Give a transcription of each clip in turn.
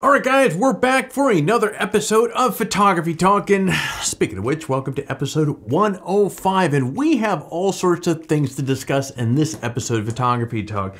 Alright guys, we're back for another episode of Photography Talking. Speaking of which, welcome to episode 105 and we have all sorts of things to discuss in this episode of Photography Talk.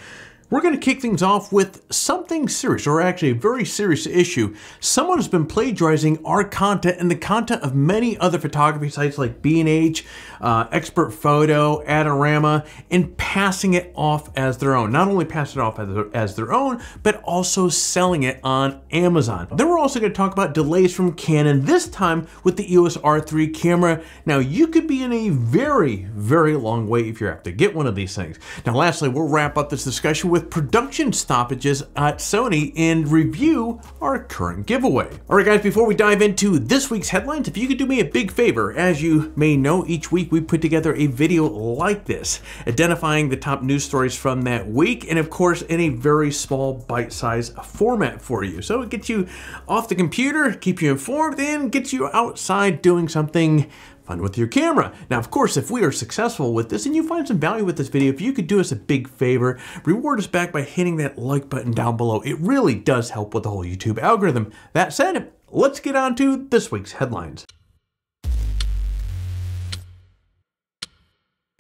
We're going to kick things off with something serious, or actually a very serious issue. Someone has been plagiarizing our content and the content of many other photography sites like B&H, uh, Expert Photo, Adorama, and passing it off as their own. Not only passing it off as their, as their own, but also selling it on Amazon. Then we're also going to talk about delays from Canon, this time with the EOS R3 camera. Now, you could be in a very, very long wait if you have to get one of these things. Now, lastly, we'll wrap up this discussion with with production stoppages at Sony and review our current giveaway. All right, guys, before we dive into this week's headlines, if you could do me a big favor, as you may know, each week we put together a video like this, identifying the top news stories from that week, and of course, in a very small bite-sized format for you. So it gets you off the computer, keep you informed, and gets you outside doing something fun with your camera. Now, of course, if we are successful with this and you find some value with this video, if you could do us a big favor, reward us back by hitting that like button down below. It really does help with the whole YouTube algorithm. That said, let's get on to this week's headlines.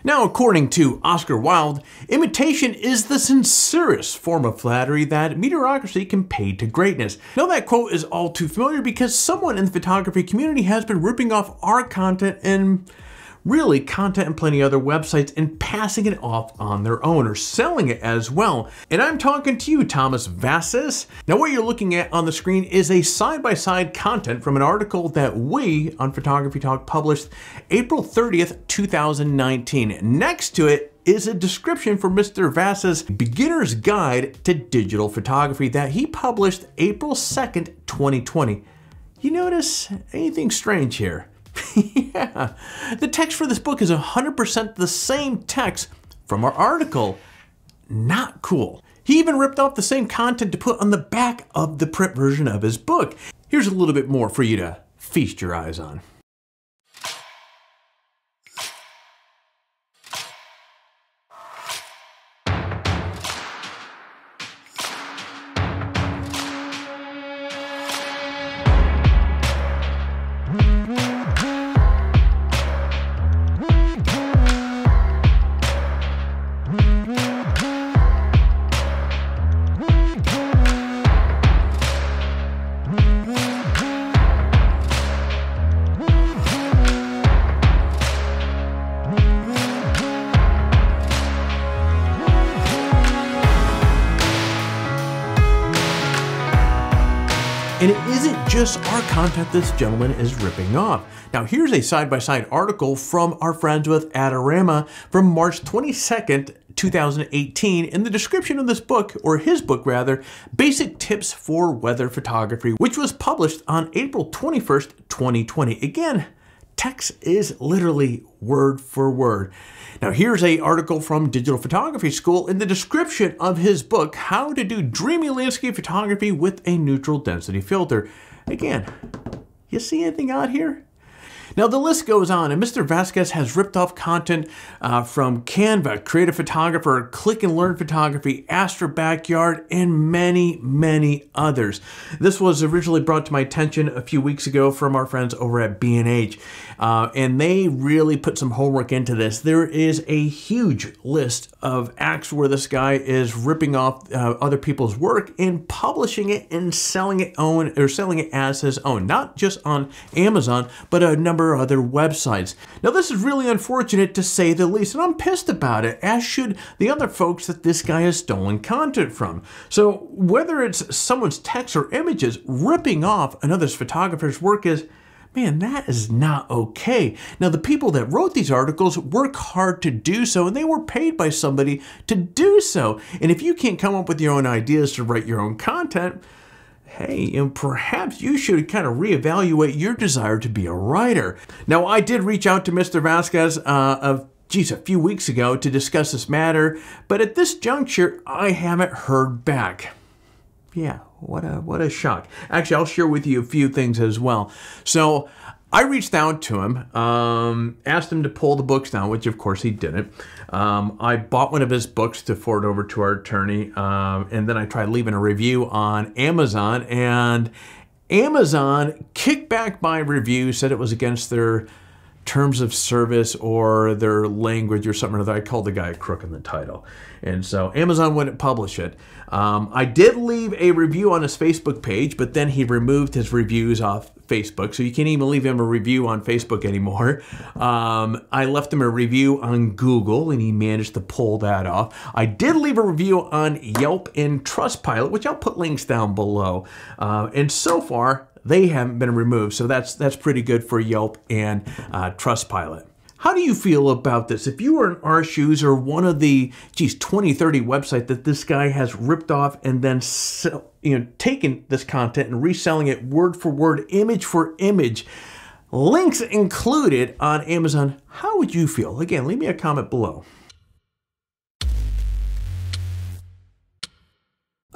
Now, according to Oscar Wilde, imitation is the sincerest form of flattery that mediocrity can pay to greatness. Now, that quote is all too familiar because someone in the photography community has been ripping off our content and really content and plenty other websites and passing it off on their own or selling it as well. And I'm talking to you, Thomas Vasas. Now what you're looking at on the screen is a side-by-side -side content from an article that we on Photography Talk published April 30th, 2019. Next to it is a description for Mr. Vass's Beginner's Guide to Digital Photography that he published April 2nd, 2020. You notice anything strange here? yeah, the text for this book is 100% the same text from our article. Not cool. He even ripped off the same content to put on the back of the print version of his book. Here's a little bit more for you to feast your eyes on. And it isn't just our content this gentleman is ripping off. Now here's a side-by-side -side article from our friends with Adorama from March 22nd, 2018 in the description of this book, or his book rather, Basic Tips for Weather Photography, which was published on April 21st, 2020. Again, text is literally word for word. Now here's a article from Digital Photography School in the description of his book, How to Do Dreamy Landscape Photography with a Neutral Density Filter. Again, you see anything out here? Now the list goes on, and Mr. Vasas has ripped off content uh, from Canva, Creative Photographer, Click and Learn Photography, Astro Backyard, and many, many others. This was originally brought to my attention a few weeks ago from our friends over at B&H, uh, and they really put some homework into this. There is a huge list of acts where this guy is ripping off uh, other people's work and publishing it and selling it own or selling it as his own, not just on Amazon, but a number number of other websites. Now this is really unfortunate to say the least, and I'm pissed about it, as should the other folks that this guy has stolen content from. So whether it's someone's text or images, ripping off another's photographer's work is Man, that is not okay. Now, the people that wrote these articles work hard to do so, and they were paid by somebody to do so. And if you can't come up with your own ideas to write your own content, hey, and perhaps you should kind of reevaluate your desire to be a writer. Now, I did reach out to Mr. Vasas uh, of geez, a few weeks ago to discuss this matter, but at this juncture, I haven't heard back. Yeah, what a what a shock. Actually, I'll share with you a few things as well. So I reached out to him, um, asked him to pull the books down, which of course he didn't. Um, I bought one of his books to forward over to our attorney, um, and then I tried leaving a review on Amazon, and Amazon kicked back my review, said it was against their terms of service or their language or something or other. I called the guy a crook in the title. And so Amazon wouldn't publish it. Um, I did leave a review on his Facebook page, but then he removed his reviews off Facebook. So you can't even leave him a review on Facebook anymore. Um, I left him a review on Google and he managed to pull that off. I did leave a review on Yelp and Trustpilot, which I'll put links down below. Uh, and so far, they haven't been removed. So that's that's pretty good for Yelp and uh, Trustpilot. How do you feel about this? If you were in our shoes or one of the, geez, 20, 30 website that this guy has ripped off and then sell, you know, taken this content and reselling it word for word, image for image, links included on Amazon, how would you feel? Again, leave me a comment below.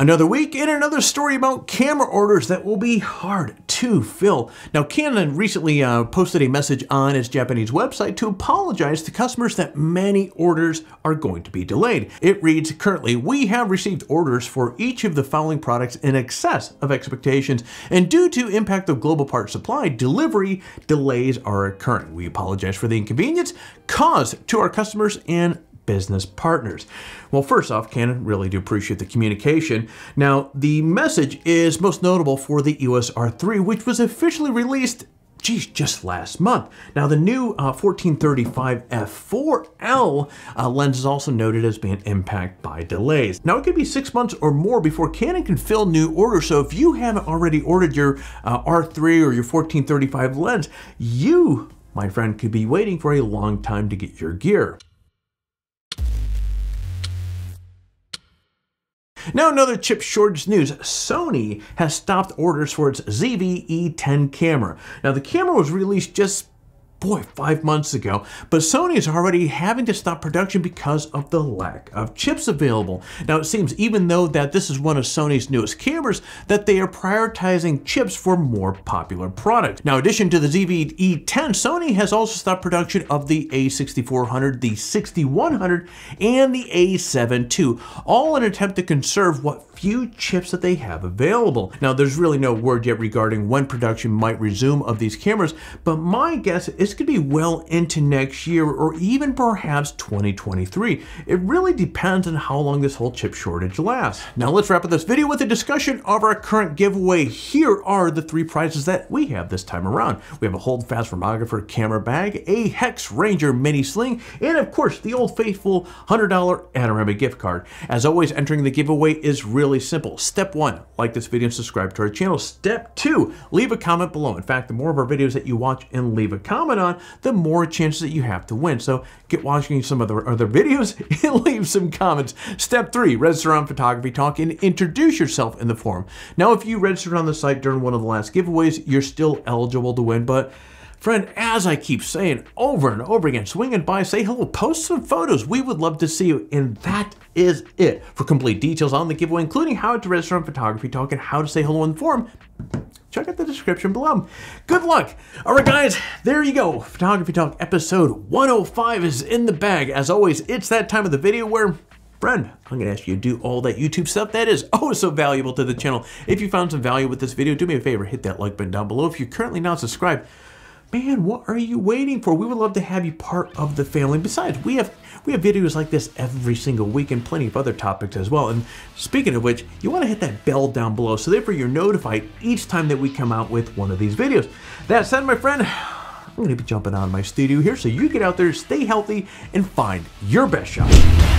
Another week and another story about camera orders that will be hard to fill. Now, Canon recently uh, posted a message on its Japanese website to apologize to customers that many orders are going to be delayed. It reads, currently, we have received orders for each of the following products in excess of expectations, and due to impact of global part supply, delivery delays are occurring. We apologize for the inconvenience caused to our customers and business partners. Well, first off, Canon really do appreciate the communication. Now, the message is most notable for the EOS R3, which was officially released geez, just last month. Now, the new uh, 1435 f4L uh, lens is also noted as being impacted by delays. Now, it could be six months or more before Canon can fill new orders. So if you haven't already ordered your uh, R3 or your 1435 lens, you, my friend, could be waiting for a long time to get your gear. Now another chip shortage news. Sony has stopped orders for its ZV-E10 camera. Now the camera was released just boy, five months ago, but Sony is already having to stop production because of the lack of chips available. Now it seems even though that this is one of Sony's newest cameras, that they are prioritizing chips for more popular products. Now in addition to the ZV-E10, Sony has also stopped production of the A6400, the 6100, and the A7 II, all in an attempt to conserve what few chips that they have available. Now there's really no word yet regarding when production might resume of these cameras, but my guess is this could be well into next year or even perhaps 2023. It really depends on how long this whole chip shortage lasts. Now let's wrap up this video with a discussion of our current giveaway. Here are the three prizes that we have this time around. We have a Holdfast Roamographer camera bag, a Hex Ranger mini sling, and of course the old faithful $100 Adorama gift card. As always, entering the giveaway is really simple. Step one, like this video and subscribe to our channel. Step two, leave a comment below. In fact, the more of our videos that you watch and leave a comment on, the more chances that you have to win. So get watching some of the other videos and leave some comments. Step three, register on Photography Talk and introduce yourself in the forum. Now, if you registered on the site during one of the last giveaways, you're still eligible to win, but Friend, as I keep saying over and over again, swinging by, say hello, post some photos. We would love to see you. And that is it. For complete details on the giveaway, including how to register on Photography Talk and how to say hello in the forum, check out the description below. Good luck. All right, guys, there you go. Photography Talk episode 105 is in the bag. As always, it's that time of the video where friend, I'm to ask you to do all that YouTube stuff that is oh so valuable to the channel. If you found some value with this video, do me a favor, hit that like button down below. If you're currently not subscribed, man, what are you waiting for? We would love to have you part of the family. Besides, we have we have videos like this every single week and plenty of other topics as well. And speaking of which, you want to hit that bell down below so therefore you're notified each time that we come out with one of these videos. That said, my friend, I'm going to be jumping of my studio here so you get out there, stay healthy, and find your best shot.